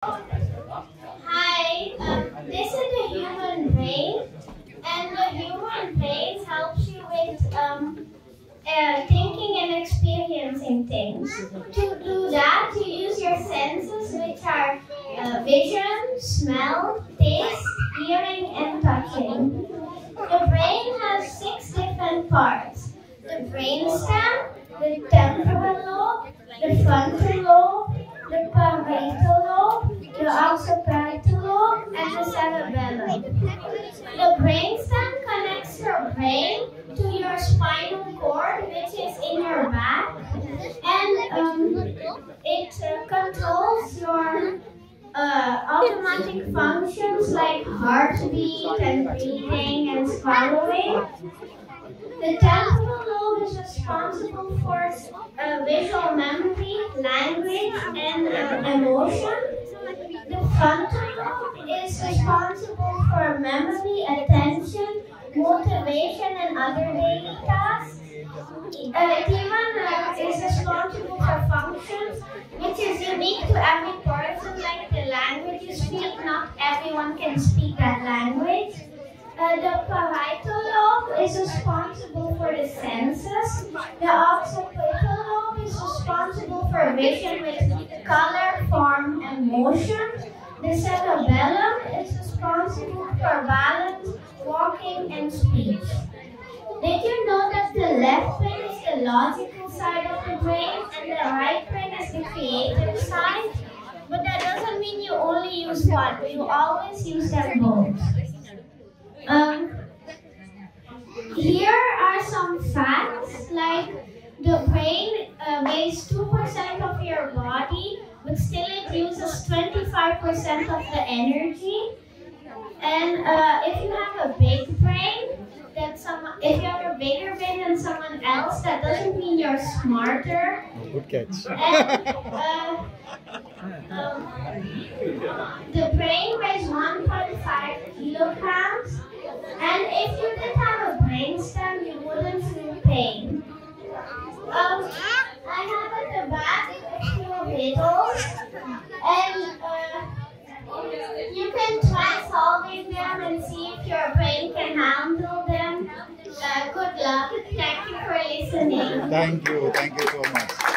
Hi, um, this is the human brain, and the human brain helps you with um, uh, thinking and experiencing things. To do that, you use your senses, which are uh, vision, smell, taste, hearing, and touching. The brain has six different parts: the brainstem, the temporal lobe, the frontal lobe, automatic functions like heartbeat and breathing and swallowing. The temporal lobe is responsible for uh, visual memory, language, and uh, emotion. The frontal lobe is responsible for memory, attention, motivation, and other daily tasks. Uh, is responsible everyone can speak that language. Uh, the parietal lobe is responsible for the senses. The occipital lobe is responsible for vision with color, form, and motion. The cerebellum is responsible for balance, walking, and speech. Did you know that the left brain is the logical side of the brain and the right brain is the creative side? But that doesn't mean you only use one. You always use them both. Um, here are some facts like the brain uh, weighs 2% of your body, but still it uses 25% of the energy. And uh, if you have a big brain, that some if you have a bigger brain than someone else, that doesn't mean you're smarter. Good catch. And uh, the brain weighs 1.5 kilograms, and if you didn't have a brainstem, you wouldn't feel pain. Um, I have at the back a few riddles, and uh, you can try solving them and see if your brain can handle them. Uh, good luck. Thank you for listening. Thank you. Thank you so much.